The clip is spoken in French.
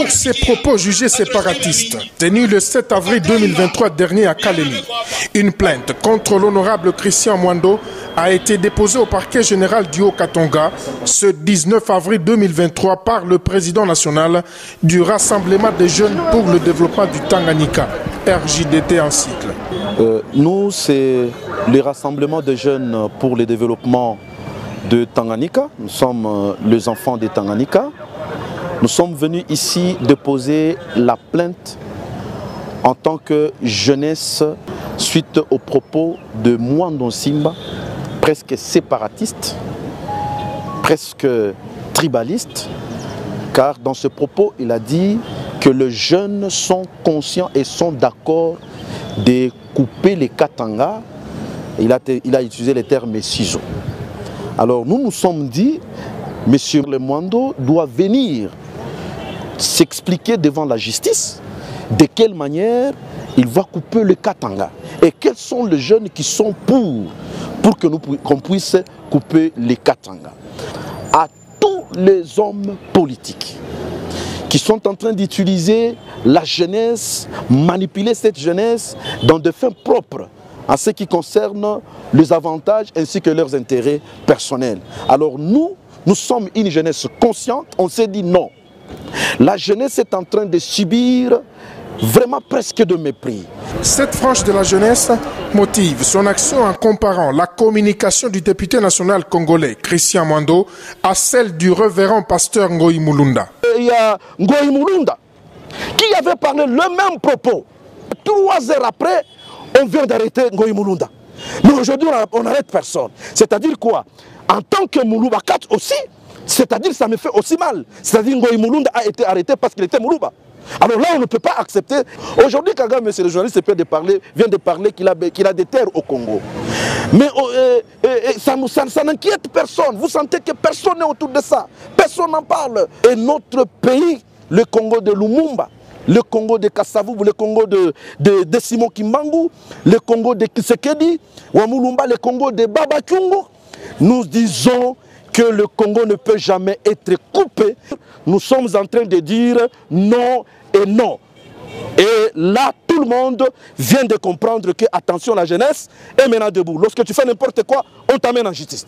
pour ses propos jugés séparatistes, tenus le 7 avril 2023 dernier à Kalemi. Une plainte contre l'honorable Christian Mwando a été déposée au parquet général du Haut-Katonga ce 19 avril 2023 par le président national du Rassemblement des jeunes pour le développement du Tanganyika, RJDT en cycle. Euh, nous, c'est le Rassemblement des jeunes pour le développement de Tanganyika. Nous sommes euh, les enfants de Tanganyika. Nous sommes venus ici déposer la plainte en tant que jeunesse suite aux propos de Mwandon Simba, presque séparatiste, presque tribaliste, car dans ce propos, il a dit que les jeunes sont conscients et sont d'accord de couper les Katanga. Il a, il a utilisé les termes ciseaux. Alors nous nous sommes dit, M. Lemwando doit venir s'expliquer devant la justice de quelle manière il va couper le Katanga et quels sont les jeunes qui sont pour pour que nous qu'on puisse couper les Katanga. À tous les hommes politiques qui sont en train d'utiliser la jeunesse, manipuler cette jeunesse dans des fins propres en ce qui concerne les avantages ainsi que leurs intérêts personnels. Alors nous, nous sommes une jeunesse consciente, on s'est dit non. La jeunesse est en train de subir vraiment presque de mépris. Cette frange de la jeunesse motive son action en comparant la communication du député national congolais Christian Mando à celle du révérend pasteur Ngoï Mulunda. Il y a Ngoï Mulunda qui avait parlé le même propos. Trois heures après, on vient d'arrêter Ngoï Mulunda. Mais aujourd'hui, on n'arrête personne. C'est-à-dire quoi? En tant que Moulouba 4 aussi, c'est-à-dire ça me fait aussi mal. C'est-à-dire Ngoï Mulunda a été arrêté parce qu'il était Moulouba. Alors là, on ne peut pas accepter. Aujourd'hui, Kagame, monsieur le journaliste, de vient de parler qu'il a, a des terres au Congo. Mais euh, euh, ça, ça, ça n'inquiète personne. Vous sentez que personne n'est autour de ça. Personne n'en parle. Et notre pays, le Congo de Lumumba, le Congo de Kassavou, le Congo de, de, Kimbangu, le Congo de Kisekedi, Wamulumba, le Congo de Baba Chungu, nous disons que le Congo ne peut jamais être coupé. Nous sommes en train de dire non et non. Et là, tout le monde vient de comprendre que, attention, la jeunesse est maintenant debout. Lorsque tu fais n'importe quoi, on t'amène en justice.